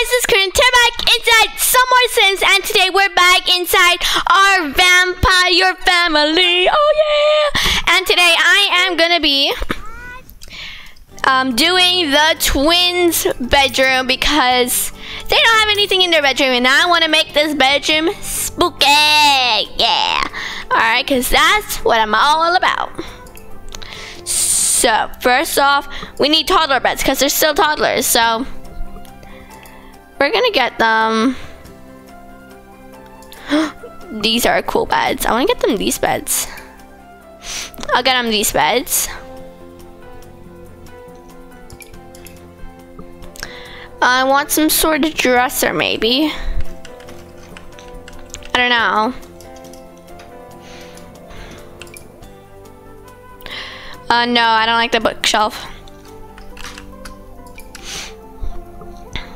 guys, this is Karina. We're back inside some more Sims, and today we're back inside our vampire family. Oh yeah! And today I am gonna be um, doing the twins' bedroom because they don't have anything in their bedroom, and I want to make this bedroom spooky. Yeah. All right, cause that's what I'm all about. So first off, we need toddler beds because they're still toddlers. So. We're gonna get them. these are cool beds. I wanna get them these beds. I'll get them these beds. I want some sort of dresser, maybe. I don't know. Uh, no, I don't like the bookshelf.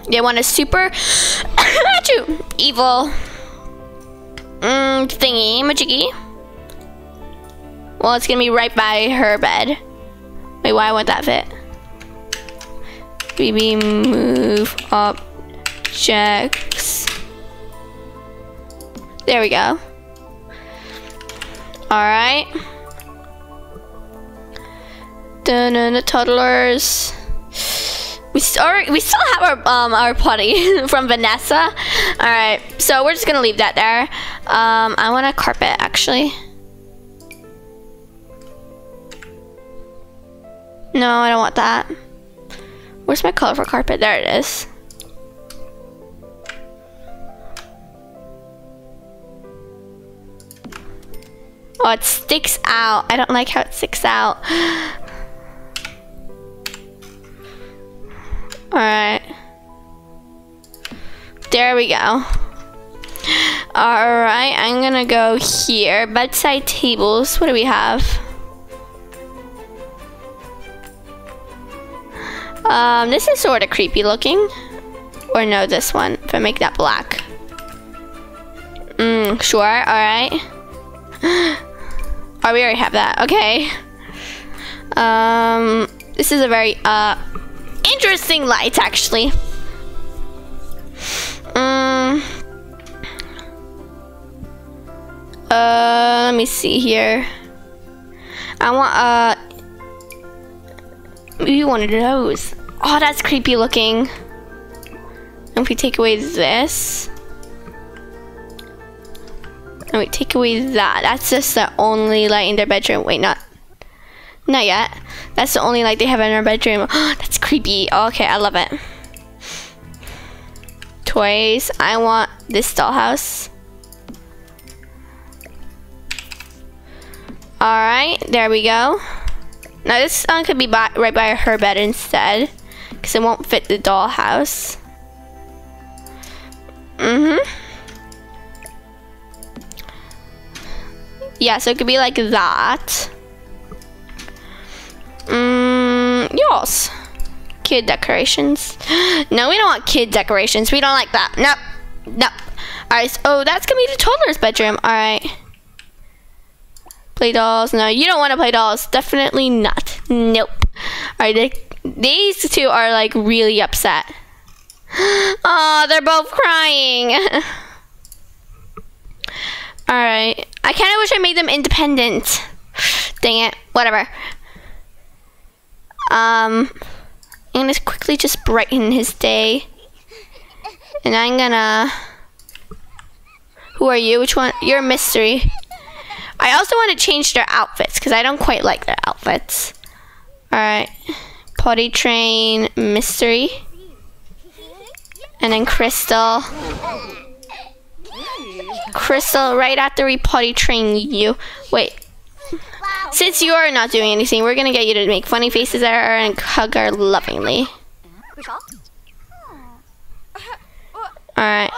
They want a super evil mm, thingy majiggy. Well, it's gonna be right by her bed. Wait, why won't that fit? BB move objects. There we go. Alright. Dun, dun, the toddlers. We still we still have our um our potty from Vanessa. All right, so we're just gonna leave that there. Um, I want a carpet actually. No, I don't want that. Where's my colorful carpet? There it is. Oh, it sticks out. I don't like how it sticks out. Alright. There we go. Alright, I'm gonna go here. Bedside tables. What do we have? Um, this is sort of creepy looking. Or no, this one. If I make that black. Mm, sure. Alright. oh, we already have that. Okay. Um, this is a very, uh, interesting light, actually. Um, uh, let me see here. I want, uh, maybe one of those. Oh, that's creepy looking. And if we take away this. And we take away that. That's just the only light in their bedroom. Wait, not not yet. That's the only light they have in our bedroom. That's creepy. Oh, okay, I love it. Toys. I want this dollhouse. Alright, there we go. Now this one could be by, right by her bed instead. Because it won't fit the dollhouse. Mm-hmm. Yeah, so it could be like that. Mm, yes. Kid decorations. No, we don't want kid decorations. We don't like that. Nope. Nope. Alright, so, oh, that's gonna be the toddler's bedroom. Alright. Play dolls. No, you don't want to play dolls. Definitely not. Nope. Alright, they, these two are like really upset. Oh, they're both crying. Alright. I kind of wish I made them independent. Dang it. Whatever. Um, I'm gonna quickly just brighten his day. And I'm gonna... Who are you? Which one? You're a mystery. I also want to change their outfits because I don't quite like their outfits. Alright. Potty train, mystery. And then Crystal. Crystal, right after we potty train you. Wait, since you are not doing anything, we're gonna get you to make funny faces at her and hug her lovingly. Alright.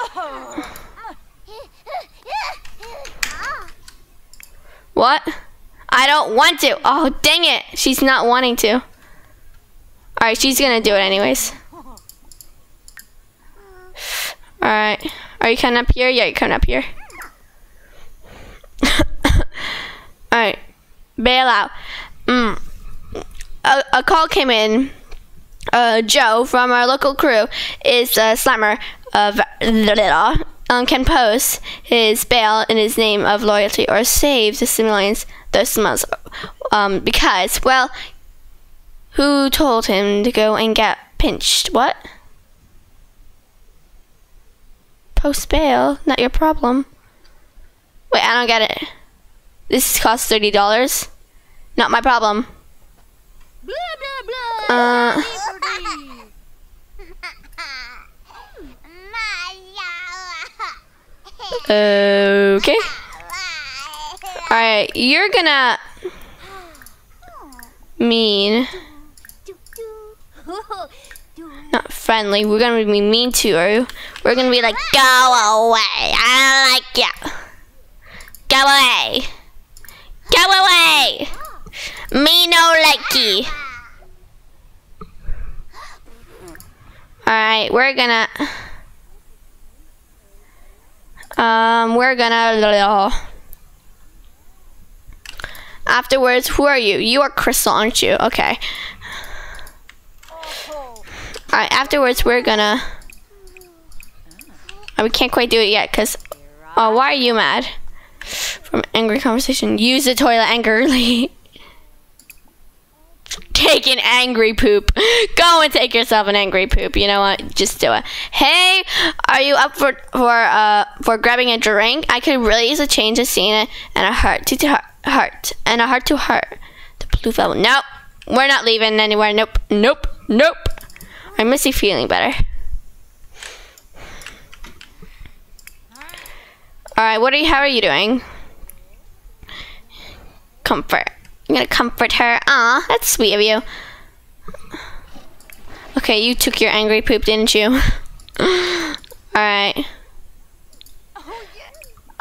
What? I don't want to. Oh, dang it. She's not wanting to. Alright, she's gonna do it anyways. Alright. Are you coming up here? Yeah, you're coming up here. Alright bail out. Mm. A, a call came in. Uh, Joe from our local crew is a slammer of um, can post. His bail in his name of loyalty or save the civilians those smells um, because well who told him to go and get pinched? What? Post bail? Not your problem. Wait I don't get it this costs thirty dollars not my problem Blah, blah, blah. uh okay Alright, you're gonna mean not friendly. We're gonna be mean to her. We're gonna be like, go away. I don't like you. Go away. Go away. Me no likey. Alright, we're gonna um we're gonna Afterwards, who are you? You are Crystal, aren't you? Okay. Alright, afterwards we're gonna... Oh, we can't quite do it yet, because... Oh, why are you mad? From angry conversation. Use the toilet angrily. take an angry poop. Go and take yourself an angry poop. You know what? Just do it. Hey, are you up for for uh for grabbing a drink? I could really use a change of scene and a heart to heart, heart and a heart to heart. The blue velvet. Nope, we're not leaving anywhere. Nope, nope, nope. I miss you feeling better. All right, what are you? How are you doing? Comfort. I'm gonna comfort her. Ah, that's sweet of you. Okay, you took your angry poop, didn't you? Alright.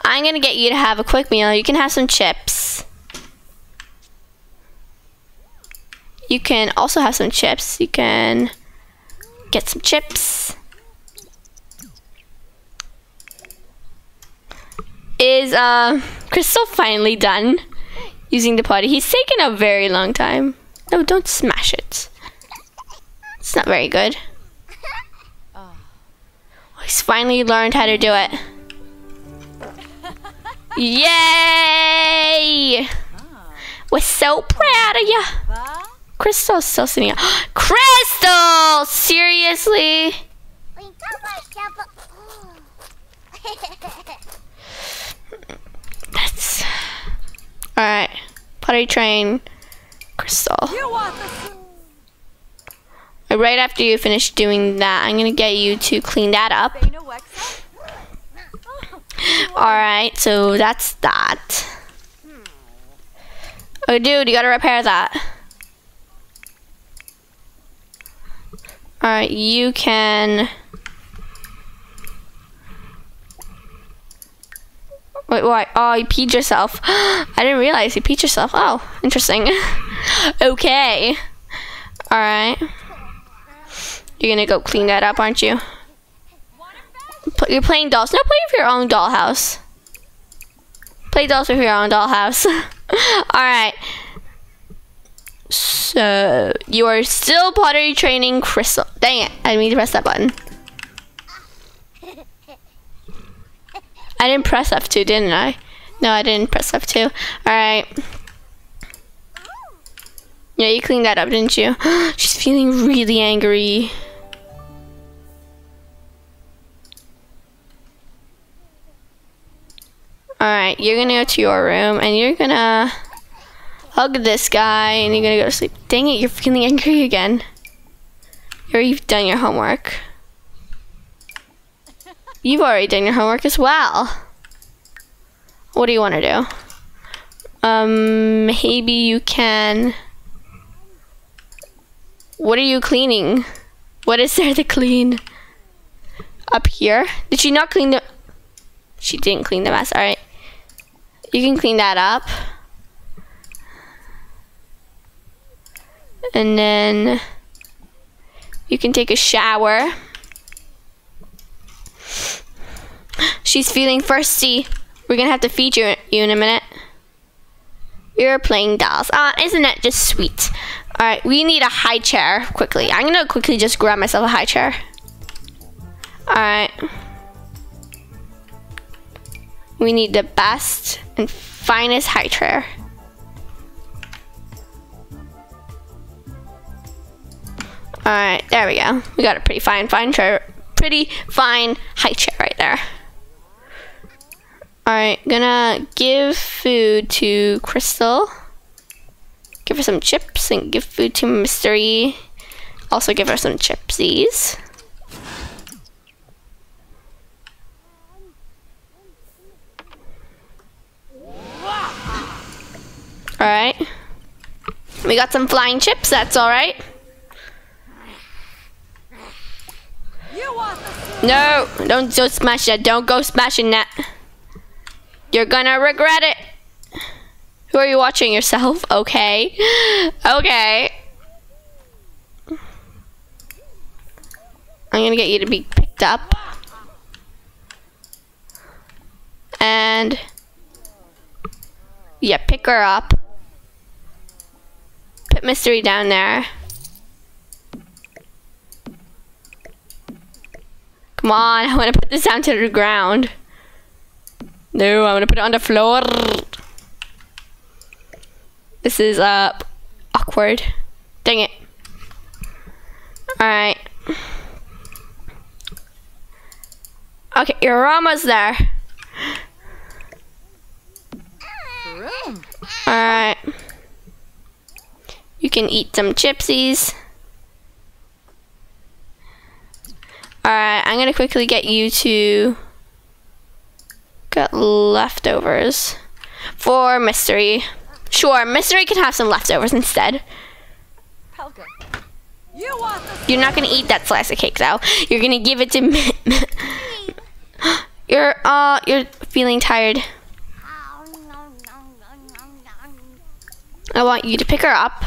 I'm gonna get you to have a quick meal. You can have some chips. You can also have some chips. You can get some chips. Is uh Crystal finally done? using the potty. He's taken a very long time. No, don't smash it. It's not very good. Oh, He's finally learned how to do it. Yay! We're so proud of you. Crystal's still sitting up. Crystal! Seriously? That's... Alright. Potty train. Crystal. Right after you finish doing that, I'm gonna get you to clean that up. Alright, so that's that. Oh, dude, you gotta repair that. Alright, you can... Wait, why? Oh, you peed yourself. I didn't realize you peed yourself. Oh, interesting. okay. Alright. You're gonna go clean that up, aren't you? You're playing dolls. No, play with your own dollhouse. Play dolls with your own dollhouse. Alright. So, you are still pottery training Crystal. Dang it, I didn't to press that button. I didn't press F2, didn't I? No, I didn't press F2. Alright. Yeah, you cleaned that up, didn't you? She's feeling really angry. Alright, you're gonna go to your room and you're gonna hug this guy and you're gonna go to sleep. Dang it, you're feeling angry again. You've done your homework. You've already done your homework as well. What do you want to do? Um, maybe you can... What are you cleaning? What is there to clean? Up here? Did she not clean the... She didn't clean the mess. Alright. You can clean that up. And then... You can take a shower. She's feeling thirsty. We're gonna have to feed you, you in a minute. You're playing dolls. Ah, isn't that just sweet? All right, we need a high chair quickly. I'm gonna quickly just grab myself a high chair. All right. We need the best and finest high chair. All right, there we go. We got a pretty fine, fine chair, pretty fine high chair right there. All right, gonna give food to Crystal. Give her some chips and give food to Mystery. Also give her some chipsies. Alright. We got some flying chips, that's alright. No, don't don't smash that. Don't go smashing that. You're gonna regret it. Who are you watching yourself? Okay. Okay. I'm gonna get you to be picked up. And yeah, pick her up. Put mystery down there. Come on, I want to put this down to the ground. No, I want to put it on the floor. This is uh awkward. Dang it. Alright. Okay, you're almost there. Alright. You can eat some chipsies. Alright, I'm gonna quickly get you to get leftovers for mystery. Sure, mystery can have some leftovers instead. You're not gonna eat that slice of cake though. You're gonna give it to me. you're uh you're feeling tired. I want you to pick her up.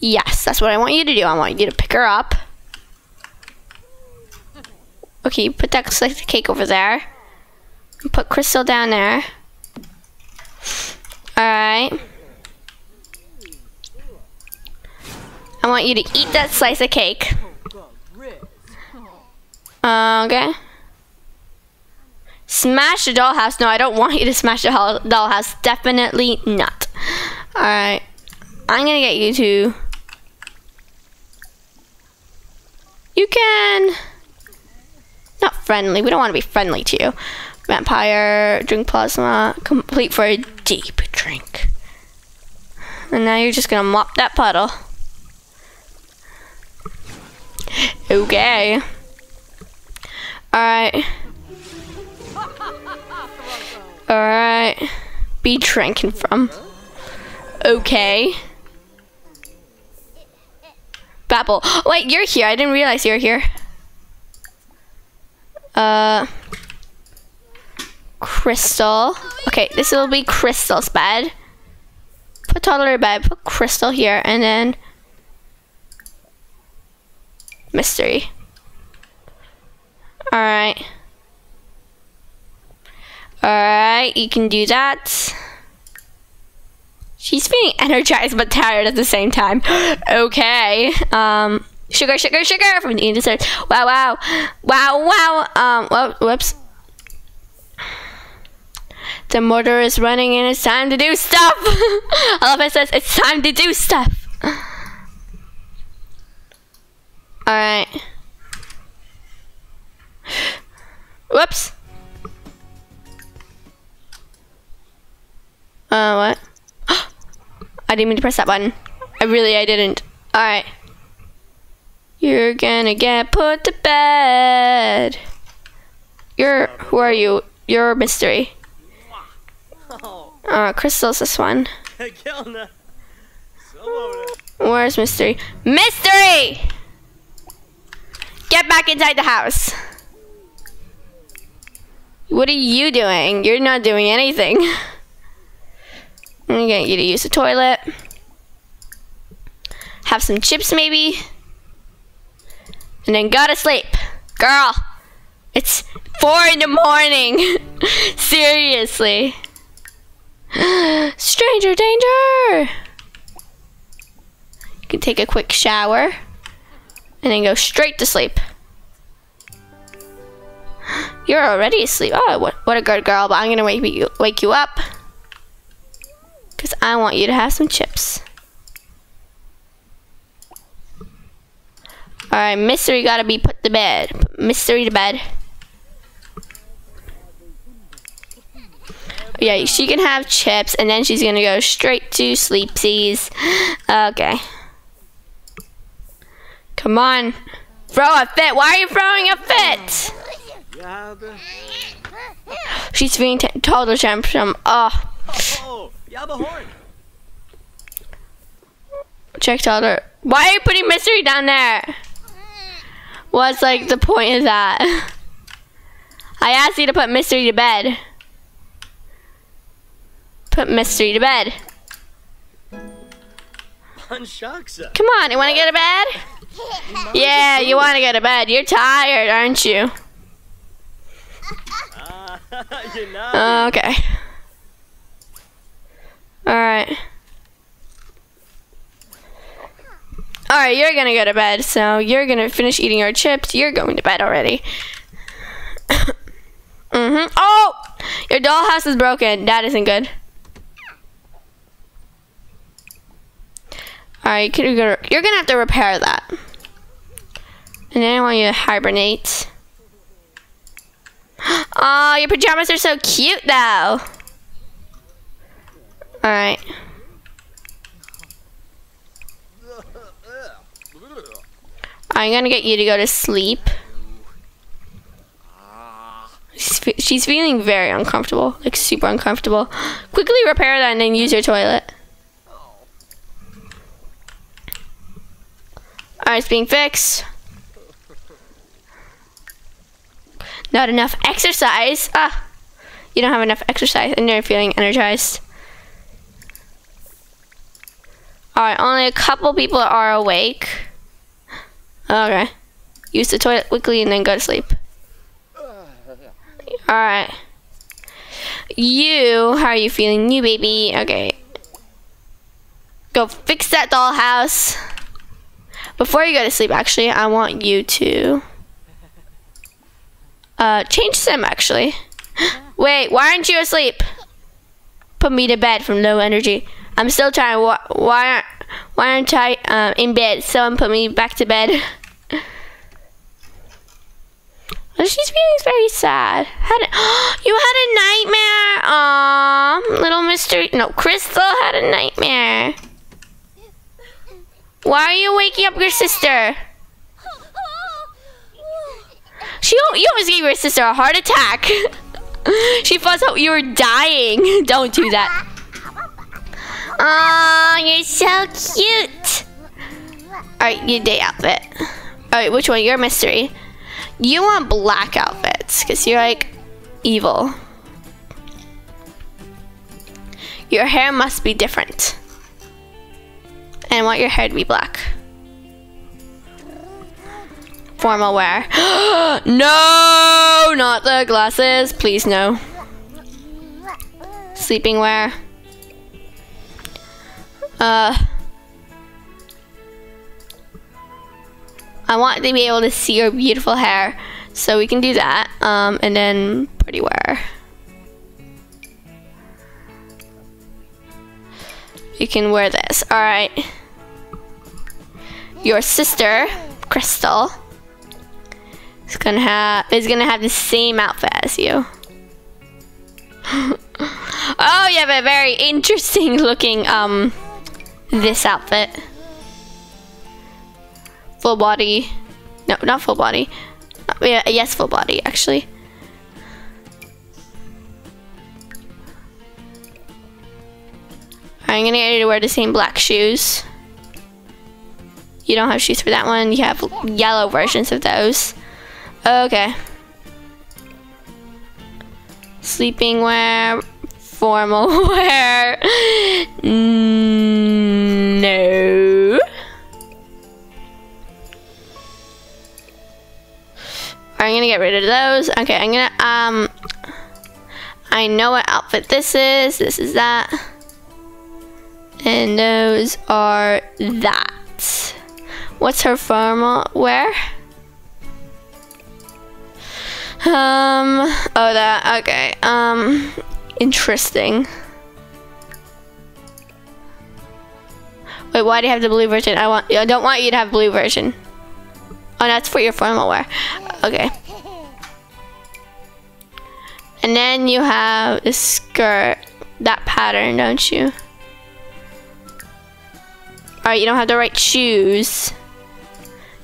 Yes, that's what I want you to do. I want you to pick her up. Okay, you put that slice of cake over there. Put Crystal down there. Alright. I want you to eat that slice of cake. Okay. Smash the dollhouse. No, I don't want you to smash the dollhouse. Definitely not. Alright. I'm gonna get you to... You can... Not friendly. We don't want to be friendly to you. Vampire, drink plasma, complete for a deep drink. And now you're just gonna mop that puddle. Okay. Alright. Alright. Be drinking from. Okay. Babble. Wait, you're here. I didn't realize you were here. Uh, Crystal. Okay, this will be Crystal's bed. Put toddler bed, put Crystal here, and then Mystery. Alright. Alright, you can do that. She's feeling energized but tired at the same time. okay. Um, Sugar, sugar, sugar from the insert. Wow, wow, wow, wow. Um, whoops. The motor is running and it's time to do stuff. I love it says it's time to do stuff. Alright. Whoops. Uh, what? I didn't mean to press that button. I really, I didn't. Alright. You're gonna get put to bed. You're, who are you? You're a mystery. Uh, Crystal's this one. Where's Mystery? Mystery! Get back inside the house. What are you doing? You're not doing anything. I'm gonna get you to use the toilet. Have some chips maybe and then go to sleep. Girl, it's four in the morning. Seriously. Stranger danger. You can take a quick shower and then go straight to sleep. You're already asleep. Oh, what, what a good girl. But I'm to wake you, wake you up. Because I want you to have some chips. Alright, Mystery got to be put to bed. Mystery to bed. Yeah, she can have chips, and then she's to go straight to sleepsies. Okay. Come on. Throw a fit. Why are you throwing a fit? She's feeling t- total tantrum. Oh, Oh, check toddler. Why are you putting mystery down there? What's like the point of that? I asked you to put mystery to bed. Put mystery to bed. Come on, you want to go to bed? Yeah, you want to go to bed. You're tired, aren't you? Know. Oh, okay. Alright. Alright, you're gonna go to bed, so you're gonna finish eating your chips. You're going to bed already. mm-hmm. Oh! Your dollhouse is broken. That isn't good. Alright, you're gonna, you're gonna have to repair that. And then I want you to hibernate. Oh, your pajamas are so cute though. Alright. I'm gonna get you to go to sleep. She's, she's feeling very uncomfortable, like super uncomfortable. Quickly repair that and then use your toilet. Alright, it's being fixed. Not enough exercise. Ah, you don't have enough exercise and you're feeling energized. Alright, only a couple people are awake. Okay. Use the toilet quickly and then go to sleep. Alright. You, how are you feeling? You baby. Okay. Go fix that dollhouse. Before you go to sleep, actually, I want you to uh, change sim, actually. Wait, why aren't you asleep? Put me to bed from low energy. I'm still trying. Why, why aren't why aren't I um, in bed? Someone put me back to bed. She's feeling very sad. Had a, you had a nightmare. Aw, little mystery. No, Crystal had a nightmare. Why are you waking up your sister? She, you almost gave your sister a heart attack. she thought that you were dying. Don't do that. Oh, you're so cute. Alright, your day outfit. Alright, which one? Your mystery. You want black outfits because you're like evil. Your hair must be different. And I want your hair to be black. Formal wear. no, not the glasses. Please, no. Sleeping wear. Uh, I want to be able to see your beautiful hair, so we can do that. Um, and then pretty wear. You can wear this. All right. Your sister, Crystal, is gonna have is gonna have the same outfit as you. oh, you have a very interesting looking um this outfit. Full body. No, not full body. Uh, yeah, yes, full body actually. I'm gonna get you to wear the same black shoes. You don't have shoes for that one. You have yellow versions of those. Okay. Sleeping wear, formal wear. Mm, No. I'm gonna get rid of those. Okay, I'm gonna um. I know what outfit this is. This is that. And those are that. What's her formal wear? Um, oh that, okay. Um, interesting. Wait, why do you have the blue version? I want, I don't want you to have blue version. Oh, that's for your formal wear. Okay. And then you have the skirt, that pattern, don't you? Alright, you don't have the right shoes.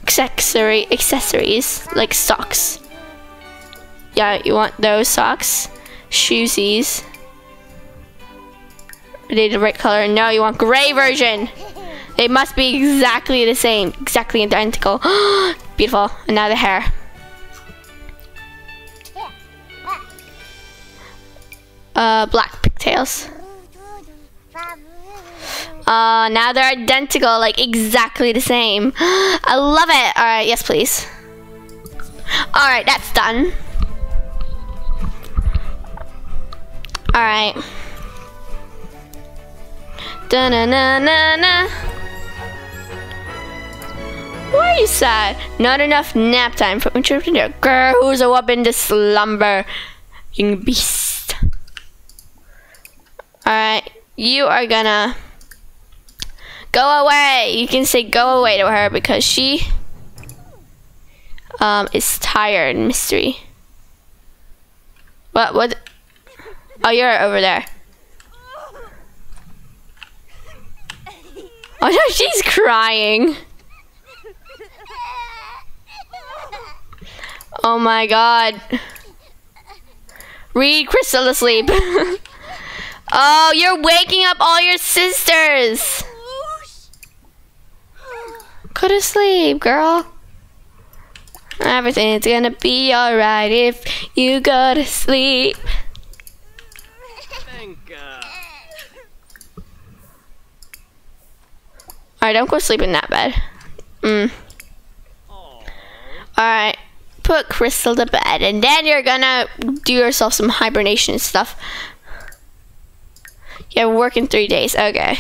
Accessory, accessories, like socks. Yeah, you want those socks. Shoesies. Are they the right color? No, you want gray version. They must be exactly the same, exactly identical. Beautiful. And now the hair. Uh, black pigtails. Uh, now they're identical, like exactly the same. I love it. All right, yes, please. All right, that's done. All right. Da na na na na. Why are you sad? Not enough nap time for interpreter. Girl, who's a up into slumber? You beast. Alright, you are gonna go away. You can say go away to her because she um is tired, mystery. What what Oh you're over there. Oh no, she's crying. Oh my god. Read Crystal asleep. oh, you're waking up all your sisters. Go to sleep, girl. Everything's gonna be alright if you go to sleep. Thank God. Alright, don't go sleep in that bed. Mm. Alright, put Crystal to bed, and then you're gonna do yourself some hibernation stuff. Yeah, work in three days. Okay.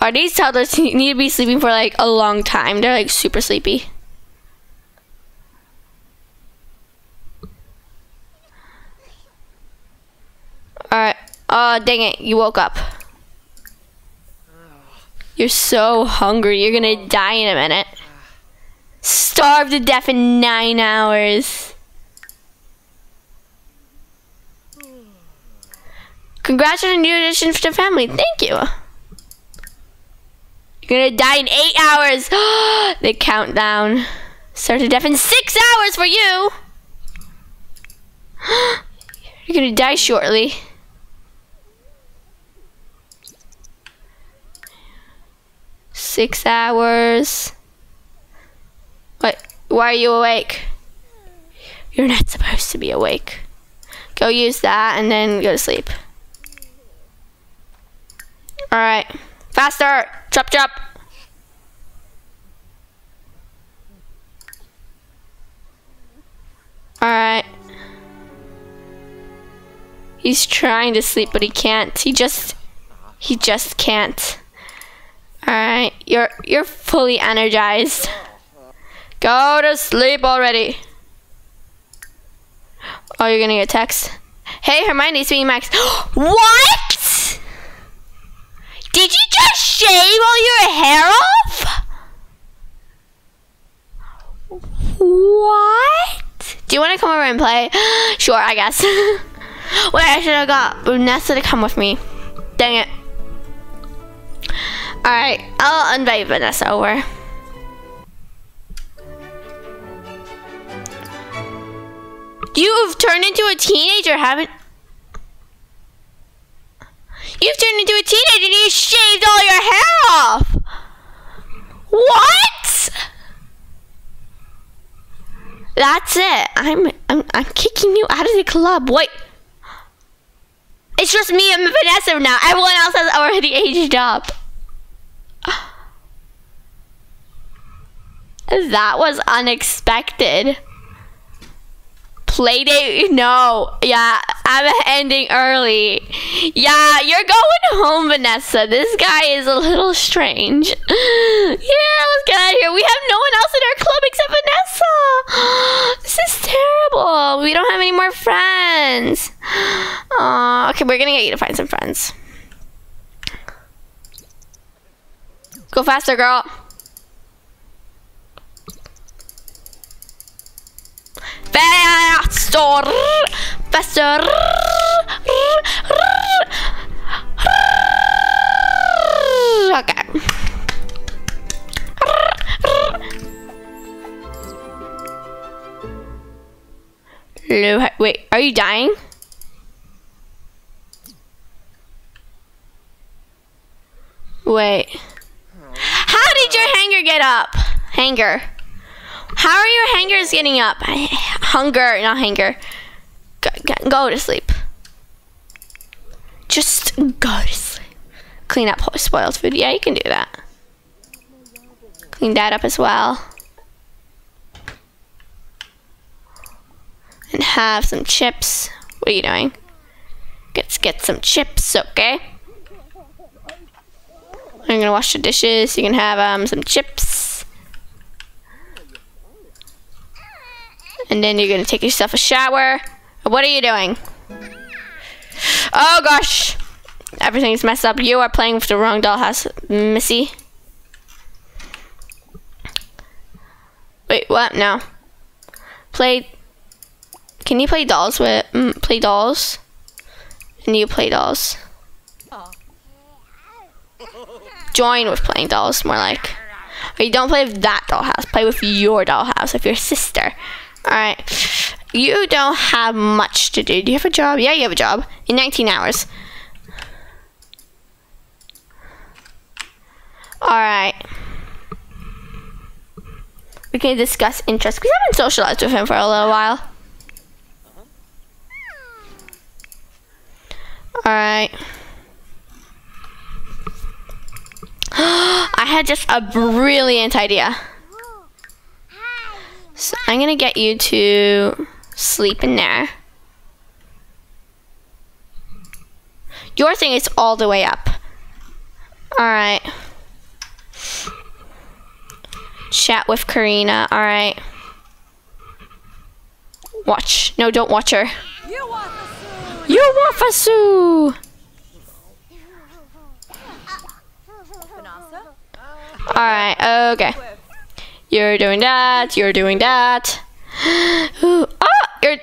Are these toddlers need to be sleeping for like a long time? They're like super sleepy. Alright. Oh, dang it. You woke up. You're so hungry. You're gonna die in a minute. Starve to death in nine hours. Congrats on new addition to the family. Thank you. You're gonna die in eight hours. the countdown. Start to death in six hours for you. You're gonna die shortly. Six hours. Why are you awake? You're not supposed to be awake. Go use that and then go to sleep. Alright. Faster! Chop chop! Alright. He's trying to sleep, but he can't. He just he just can't. Alright, you're you're fully energized. Go to sleep already. Oh, you're gonna get text. Hey, Hermione, speaking Max. what? Did you just shave all your hair off? What? Do you want to come over and play? sure, I guess. Wait, I should have got Vanessa to come with me. Dang it. Alright, I'll invite Vanessa over. You've turned into a teenager, haven't? You've turned into a teenager and you shaved all your hair off. What? That's it. I'm I'm I'm kicking you out of the club. Wait. It's just me and Vanessa now. Everyone else has already aged up. That was unexpected. Playdate? No. Yeah. I'm ending early. Yeah, you're going home, Vanessa. This guy is a little strange. Yeah, let's get out of here. We have no one else in our club except Vanessa. This is terrible. We don't have any more friends. Aw, okay, we're gonna get you to find some friends. Go faster, girl. Faster! Faster! Okay. Wait, are you dying? Wait. How did your hanger get up? Hanger. How are your hangers getting up? Hunger, not hunger. Go, go, to sleep. Just go to sleep. Clean up spoiled food. Yeah, you can do that. Clean that up as well. And have some chips. What are you doing? Let's get some chips, okay? I'm gonna wash the dishes. You can have um, some chips. And then you're gonna take yourself a shower. What are you doing? Oh gosh. Everything's messed up. You are playing with the wrong dollhouse, Missy. Wait, what? No. Play. Can you play dolls with. Mm, play dolls? And you play dolls. Join with playing dolls, more like. Or you don't play with that dollhouse. Play with your dollhouse, with your sister. Alright. You don't have much to do. Do you have a job? Yeah, you have a job. In 19 hours. Alright. We can discuss interests. We haven't socialized with him for a little while. Alright. I had just a brilliant idea. So I'm gonna get you to sleep in there. Your thing is all the way up. Alright. Chat with Karina. Alright. Watch. No, don't watch her. You Wafasu! Alright, okay. You're doing that, you're doing that. Ooh, oh, you're...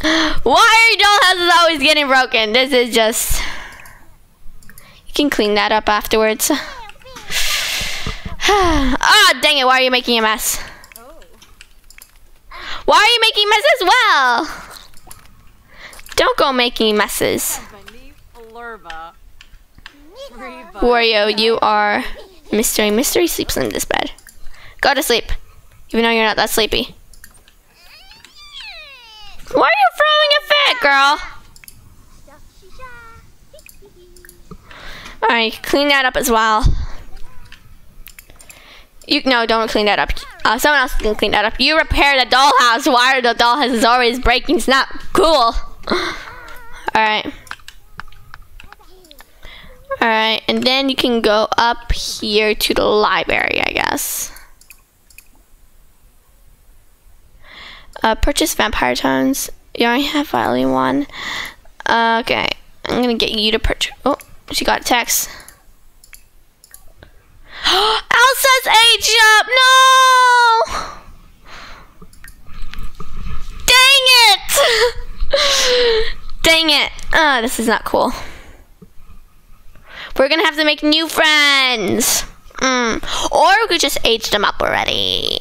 Why are your dollhouses always getting broken? This is just... You can clean that up afterwards. Ah, oh, dang it, why are you making a mess? Why are you making messes? well? Don't go making messes. Wario, you are Mystery. Mystery sleeps in this bed. Go to sleep. Even though you're not that sleepy. Why are you throwing a fit, girl? Alright, clean that up as well. You no, don't clean that up. Uh, someone else can clean that up. You repair the dollhouse. Why the dollhouse is always breaking? It's not cool. Alright. Alright, and then you can go up here to the library, I guess. Uh, purchase vampire tones. You already have violin one. Uh, okay, I'm gonna get you to purchase. Oh, she got a text. Elsa's age up! No! Dang it! Dang it! Oh, this is not cool. We're gonna have to make new friends. Mm. Or we could just age them up already.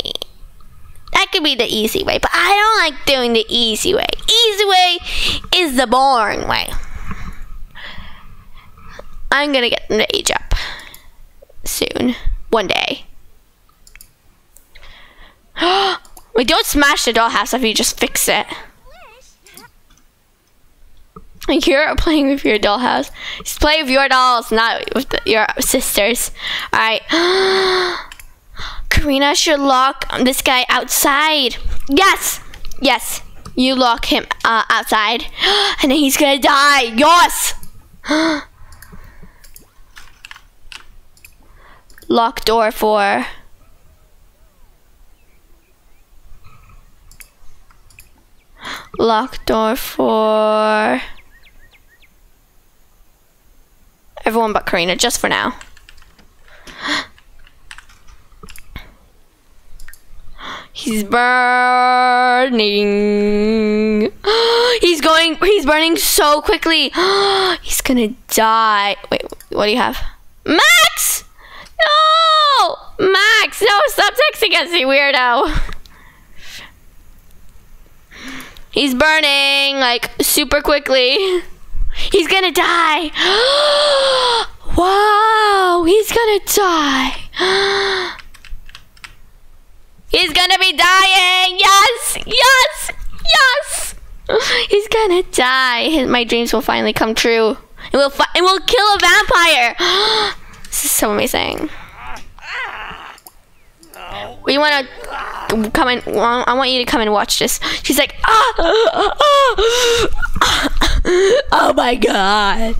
That could be the easy way, but I don't like doing the easy way. Easy way is the boring way. I'm gonna get them to age up soon. One day. we don't smash the dollhouse if you just fix it. You're playing with your dollhouse. Just play with your dolls, not with the, your sisters. Alright. Karina should lock this guy outside. Yes! Yes. You lock him uh, outside, and then he's gonna die. Yes. lock door for. Lock door for. Everyone but Karina, just for now. He's burning. He's going, he's burning so quickly. He's gonna die. Wait, what do you have? Max! No! Max, no, stop texting us, you weirdo. He's burning, like, super quickly. He's gonna die. wow, he's gonna die. He's gonna be dying. Yes, yes, yes. He's gonna die. My dreams will finally come true. And we'll and we'll kill a vampire. this is so amazing. We want to come and I want you to come and watch this. She's like, ah, ah, ah. oh my god.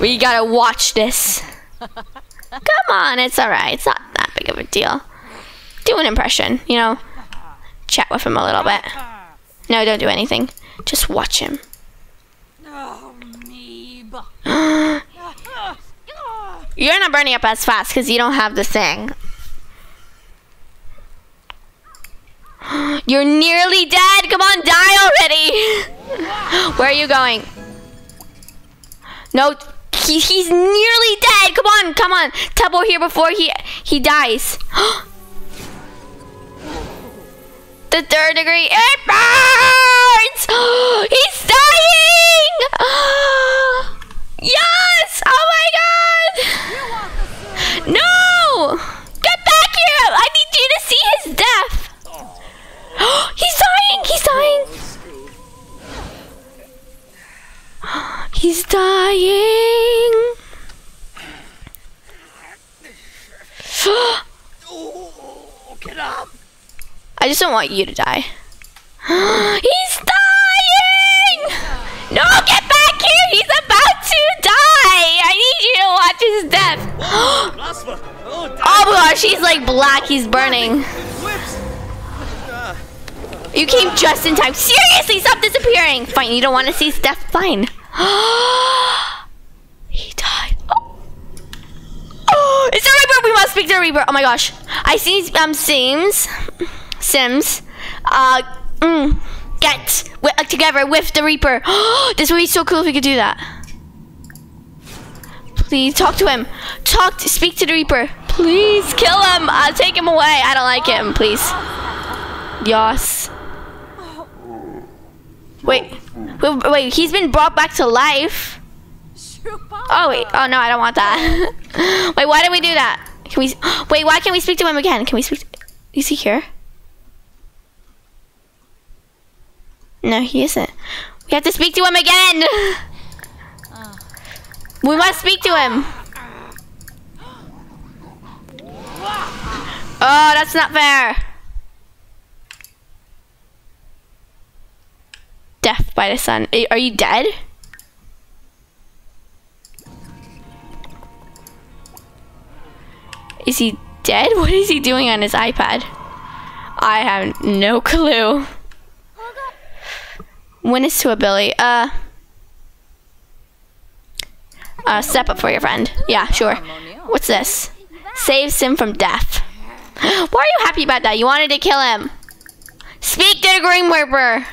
we gotta watch this. Come on, it's alright. It's not that big of a deal. Do an impression, you know. Chat with him a little bit. No, don't do anything. Just watch him. Oh, me. You're not burning up as fast because you don't have the thing. You're nearly dead. Come on, die already. Where are you going? No, he, he's nearly dead. Come on, come on. Tubbo here before he he dies. the third degree. It burns. he's dying. yes. No. Get back here. I need you to see his death. he's dying. He's dying. He's dying. Get up. I just don't want you to die. He's dying! No, get back here! He's! I need you to watch his death. Oh, Blasphemous. Oh, my gosh, he's like black, he's burning. You came just in time. Seriously, stop disappearing! Fine, you don't want to see his death? Fine. he died. Oh. Oh, it's a Reaper! We must speak to the Reaper. Oh my gosh. I see um Sims. Sims. Uh mm, get together with the Reaper. this would be so cool if we could do that. Please talk to him. Talk to, speak to the Reaper. Please kill him. Uh, take him away. I don't like him. Please. Yes. Wait. Wait, wait, he's been brought back to life. Oh wait. Oh no, I don't want that. wait, why did we do that? Can we? Wait, why can't we speak to him again? Can we speak? To, is he here? No, he isn't. We have to speak to him again. We must speak to him. Oh, that's not fair. Death by the sun. Are- you dead? Is he dead? What is he doing on his iPad? I have no clue. When is to a Billy? Uh, uh, step up for your friend. Yeah, sure. What's this? Saves him from death. Why are you happy about that? You wanted to kill him. Speak to the Green Reaper.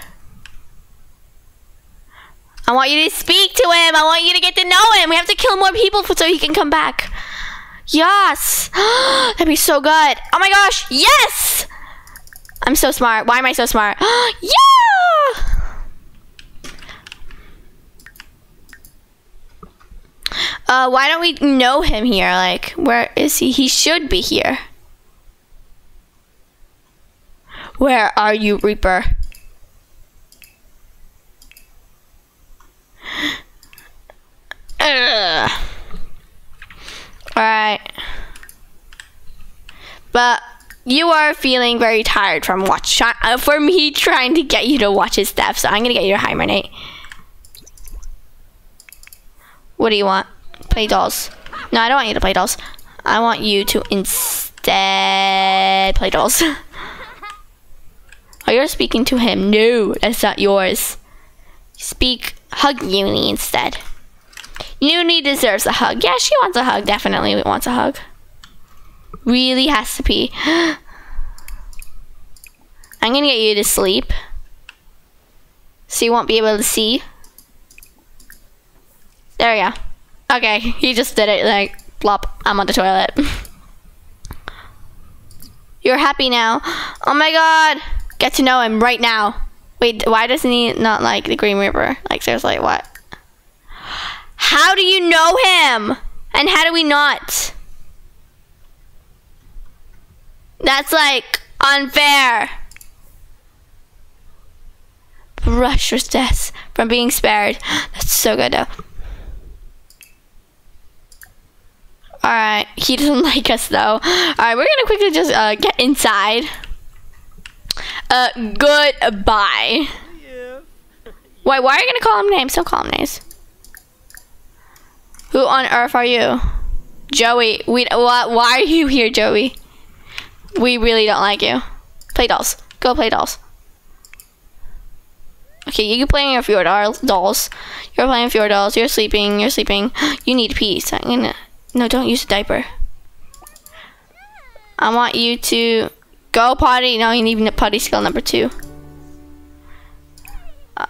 I want you to speak to him. I want you to get to know him. We have to kill more people so he can come back. Yes. That'd be so good. Oh my gosh. Yes. I'm so smart. Why am I so smart? yeah. Uh, why don't we know him here? Like, where is he? He should be here. Where are you, Reaper? Ugh. Alright. But you are feeling very tired from watch uh, for me trying to get you to watch his stuff. So I'm gonna get you to hibernate. What do you want? Play dolls. No, I don't want you to play dolls. I want you to instead play dolls. oh, you're speaking to him. No, that's not yours. Speak, hug Uni instead. Uni deserves a hug. Yeah, she wants a hug. Definitely wants a hug. Really has to pee. I'm gonna get you to sleep. So you won't be able to see. There we go. Okay, he just did it like plop. I'm on the toilet. You're happy now. Oh my god. Get to know him right now. Wait, why doesn't he not like the Green Reaper? Like seriously, what? How do you know him? And how do we not? That's like unfair. Brush your death from being spared. That's so good though. Alright, he doesn't like us though. Alright, we're gonna quickly just uh, get inside. Uh, goodbye. Wait, why are you gonna call him names? Don't call him names. Who on earth are you? Joey, we, why, why are you here, Joey? We really don't like you. Play dolls. Go play dolls. Okay, you can play your Fjord dolls. You're playing Fjord dolls. You're sleeping. You're sleeping. You need peace. I'm gonna. No, don't use a diaper. I want you to go potty. No, you need potty skill number two. Uh,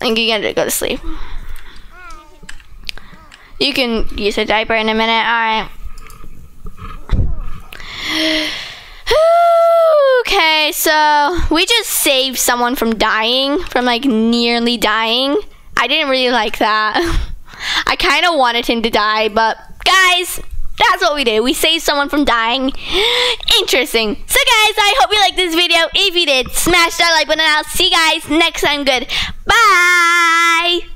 and you get to go to sleep. You can use a diaper in a minute. All right. okay, so we just saved someone from dying, from like nearly dying. I didn't really like that. I kind of wanted him to die, but guys, that's what we did. We saved someone from dying. Interesting. So guys, I hope you liked this video. If you did, smash that like button and I'll see you guys next time. Good. Bye.